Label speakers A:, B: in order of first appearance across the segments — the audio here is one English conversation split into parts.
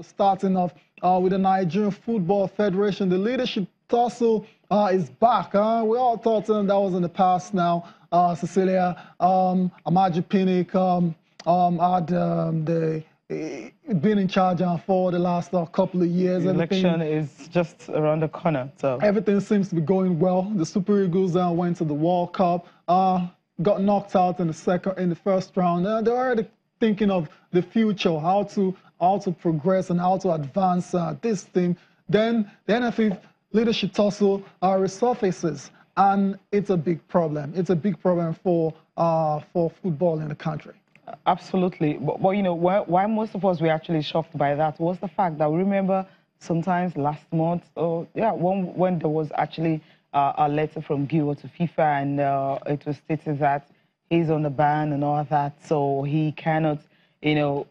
A: We're starting off uh, with the Nigerian Football Federation. The leadership tussle uh, is back. Uh, we all thought that was in the past now. Uh, Cecilia um, Amaju Pinnick um, um, had um, the eh, been in charge uh, for the last uh, couple of years.
B: The election is just around the corner, so
A: everything seems to be going well. The Super Eagles uh, went to the World Cup, uh, got knocked out in the second, in the first round. Uh, they're already thinking of the future, how to how to progress and how to advance uh, this team. Then the NFF leadership tussle uh, resurfaces, and it's a big problem. It's a big problem for uh, for football in the country.
B: Absolutely, but, but you know why, why most of us were actually shocked by that was the fact that we remember sometimes last month, or yeah, when when there was actually uh, a letter from Giwa to FIFA, and uh, it was stated that he's on the ban and all that, so he cannot, you know,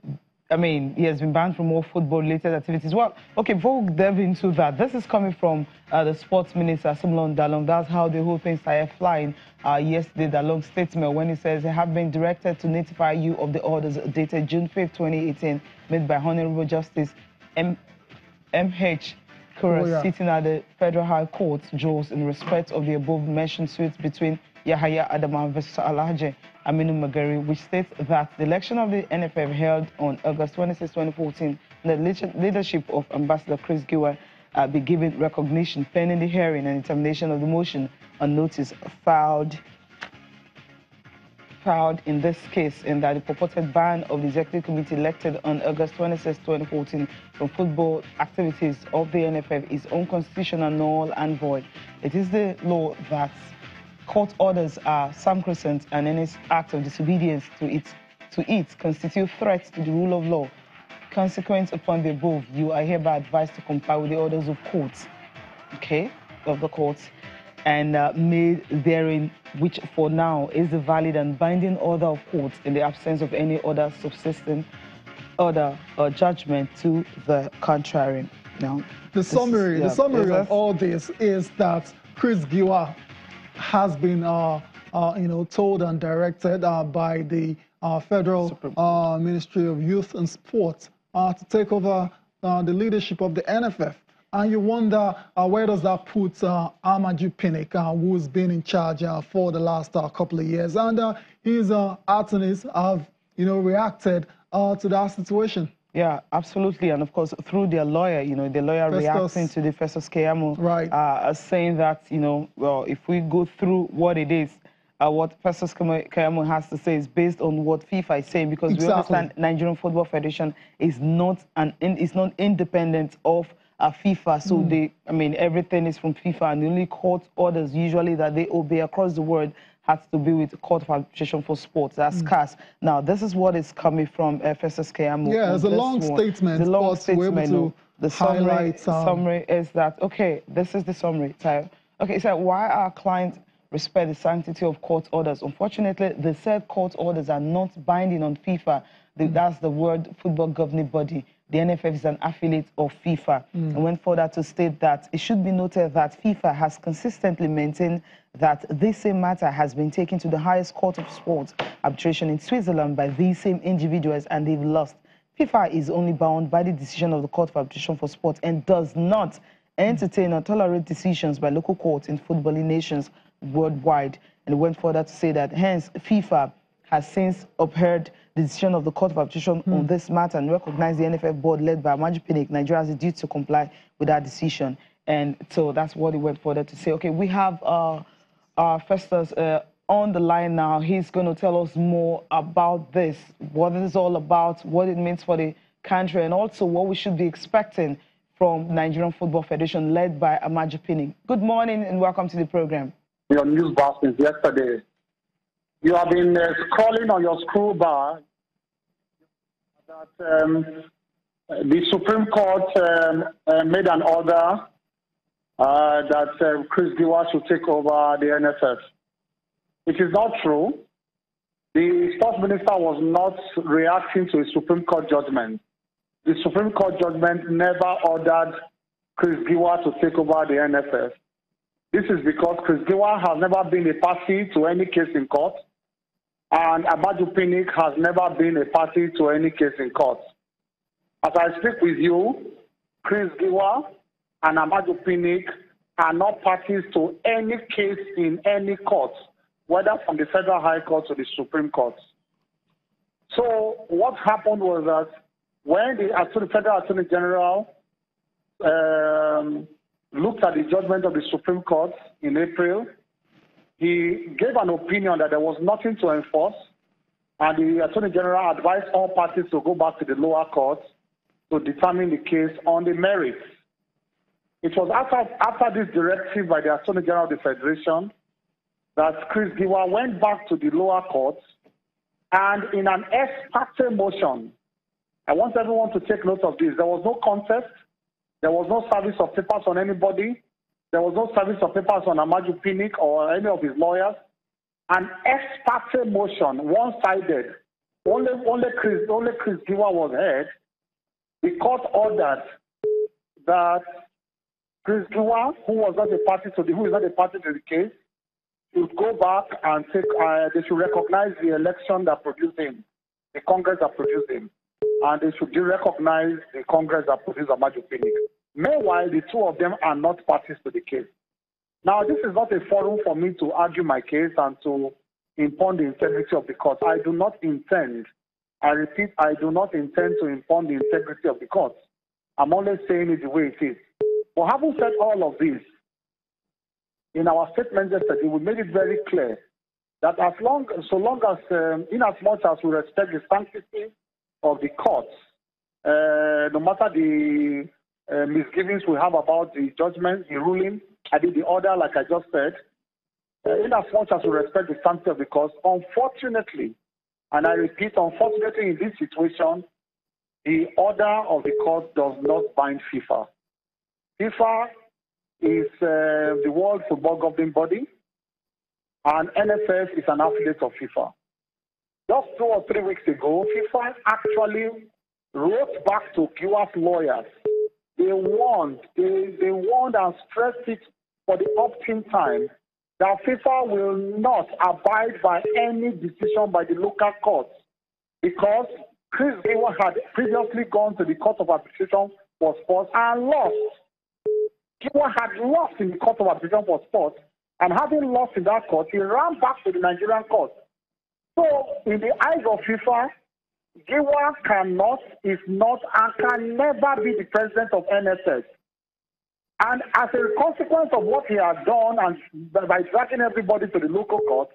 B: I mean, he has been banned from all football-related activities. Well, okay, before we delve into that, this is coming from uh, the sports minister, Solomon Dalung. That's how the whole thing started flying uh, yesterday, the long statement, when he says, I have been directed to notify you of the orders dated June 5, 2018, made by Honorable Justice M. M.H. Kura, oh, yeah. sitting at the Federal High Court, Jos, in respect of the above-mentioned suits between Yahaya Adama versus Aminu Maigari, which states that the election of the NFF held on August 26, 2014, the leadership of Ambassador Chris Giwa uh, be given recognition pending the hearing and determination of the motion on notice filed filed in this case in that the purported ban of the executive committee elected on August 26, 2014 from football activities of the NFF is unconstitutional, null and void. It is the law that court orders are sacrosanct and any act of disobedience to it, to it constitute threats to the rule of law. Consequent upon the above, you are hereby advised to comply with the orders of courts, okay, of the courts, and uh, made therein, which for now is the valid and binding order of courts in the absence of any other subsisting order or judgment to the contrary. Now,
A: the summary, is, yeah, the summary of all this is that Chris Giwa has been, uh, uh, you know, told and directed uh, by the uh, Federal uh, Ministry of Youth and Sports uh, to take over the leadership of the NFF. And you wonder where does that put uh, Amaju Pinnick, who's been in charge for the last couple of years. And his attorneys have, you know, reacted to that situation.
B: Yeah, absolutely. And of course, through their lawyer, you know, the lawyer Festus. reacting to the Festus Keyamo,
A: right.
B: uh, saying that, you know, well, if we go through what it is, uh, what Festus Keyamo has to say is based on what FIFA is saying, because exactly. we understand Nigerian Football Federation is not an is not independent of uh, FIFA. So mm. they, I mean, everything is from FIFA, and the only court orders usually that they obey across the world has to be with the Court of Arbitration for Sports. That's mm. CAS. Now, this is what is coming from Festus Keyamo.
A: Yeah, it's a long one. statement.
B: The long statement. No. The summary, um... summary is that, okay, this is the summary. So, okay, so why are clients respect the sanctity of court orders? Unfortunately, the said court orders are not binding on FIFA. The, mm. That's the word football governing body the NFF is an affiliate of FIFA mm. and went further to state that it should be noted that FIFA has consistently maintained that this same matter has been taken to the highest court of sports arbitration in Switzerland by these same individuals and they've lost. FIFA is only bound by the decision of the Court of Arbitration for Sport and does not entertain or tolerate decisions by local courts in footballing nations worldwide. And went further to say that hence FIFA has since upheld the decision of the Court of Arbitration hmm. on this matter and recognized the NFF board led by Amaju Pinnick. Nigeria has a duty to comply with that decision. And so that's what he went further to say. Okay, we have uh, our Festus uh, on the line now. He's going to tell us more about this, what it is all about, what it means for the country, and also what we should be expecting from Nigerian Football Federation led by Amaju Pinnick. Good morning and welcome to the program.
C: Your news boss yesterday you have been uh, scrolling on your scroll bar that um, the Supreme Court um, uh, made an order uh, that uh, Chris Giwa should take over the NFF. It is not true. The sports minister was not reacting to a Supreme Court judgment. The Supreme Court judgment never ordered Chris Giwa to take over the NFF. This is because Chris Giwa has never been a party to any case in court. And Amaju Pinnick has never been a party to any case in court. As I speak with you, Chris Giwa and Amaju Pinnick are not parties to any case in any court, whether from the Federal High Court to the Supreme Court. So what happened was that when the Attorney, Federal Attorney General um, looked at the judgment of the Supreme Court in April, he gave an opinion that there was nothing to enforce, and the Attorney General advised all parties to go back to the lower court to determine the case on the merits. It was after, after this directive by the Attorney General of the Federation that Chris Giwa went back to the lower courts and in an ex parte motion, I want everyone to take note of this. There was no contest. There was no service of papers on anybody. There was no service of papers on Amaju Pinnick or any of his lawyers. An ex parte motion, one-sided. Only, only Chris, only Chris Giwa was heard. The court ordered that Chris Giwa, who was not a party to the, who is not a party to the case, should go back and take, uh, they should recognize the election that produced him, the Congress that produced him, and they should recognize the Congress that produced Amaju Pinnick. Meanwhile, the two of them are not parties to the case. Now, this is not a forum for me to argue my case and to impugn the integrity of the court. I do not intend, I repeat, I do not intend to impugn the integrity of the court. I'm only saying it the way it is. But having said all of this, in our statement yesterday, we made it very clear that as long, so long as, um, in as much as we respect the sanctity of the courts, uh, no matter the uh, misgivings we have about the judgment, the ruling, I did the order, like I just said, uh, in as much as we respect the sanctity of the courts, unfortunately, and I repeat, unfortunately, in this situation, the order of the court does not bind FIFA. FIFA is uh, the World Football Governing Body, and NFF is an affiliate of FIFA. Just two or three weeks ago, FIFA actually wrote back to Giwa's lawyers. They warned, they, they warned and stressed it for the opt-in time that FIFA will not abide by any decision by the local courts because Chris Giwa had previously gone to the Court of Arbitration for Sports and lost. Giwa had lost in the Court of Arbitration for Sport, and having lost in that court, he ran back to the Nigerian court. So, in the eyes of FIFA, Giwa cannot, is not, and can never be the president of NSS. And as a consequence of what he has done and by dragging everybody to the local court,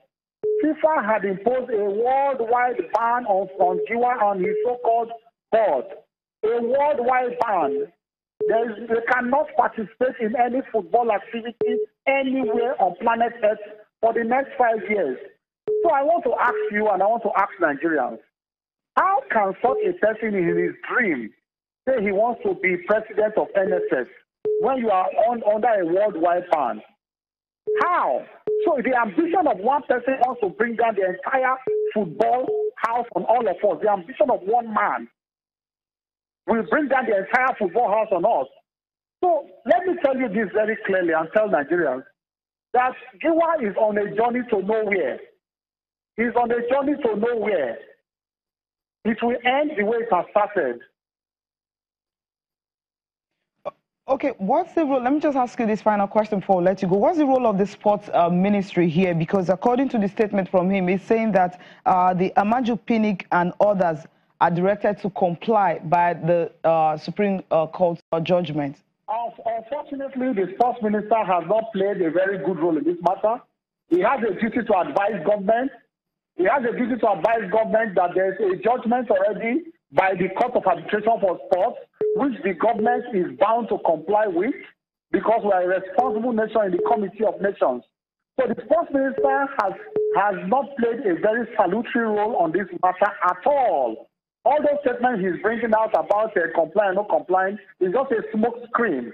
C: FIFA had imposed a worldwide ban on, on Giwa and his so-called board. A worldwide ban There is, they cannot participate in any football activity anywhere on planet Earth for the next five years. So I want to ask you and I want to ask Nigerians, how can such a person in his dream say he wants to be president of NSS when you are on, under a worldwide ban? How? So the ambition of one person wants to bring down the entire football house on all of us. The ambition of one man will bring down the entire football house on us. So let me tell you this very clearly and tell Nigerians that Giwa is on a journey to nowhere. He's on a journey to nowhere. It will end the way it has started.
B: Okay, what's the role? Let me just ask you this final question before I let you go. What's the role of the sports uh, ministry here? Because according to the statement from him, he's saying that uh, the Amaju Pinnick and others are directed to comply by the uh, Supreme uh, Court judgment?
C: Unfortunately, the sports minister has not played a very good role in this matter. He has a duty to advise government. He has a duty to advise government that there is a judgment already by the Court of Arbitration for Sports, which the government is bound to comply with because we are a responsible nation in the Committee of Nations. So the sports minister has, has not played a very salutary role on this matter at all. All those statements he's bringing out about uh, complying, not complying, is just a smoke screen.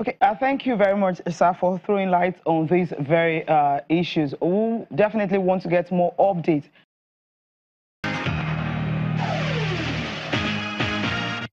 B: Okay, uh, thank you very much, sir, for throwing light on these very uh, issues. We definitely want to get more updates